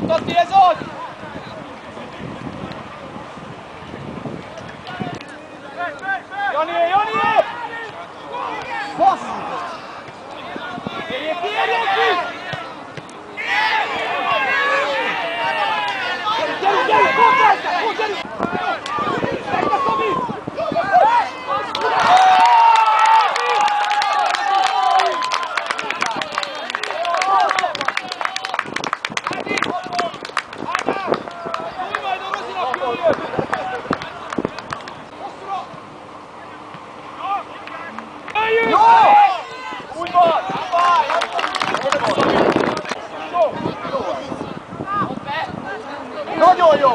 punto al pie Nagyon jó!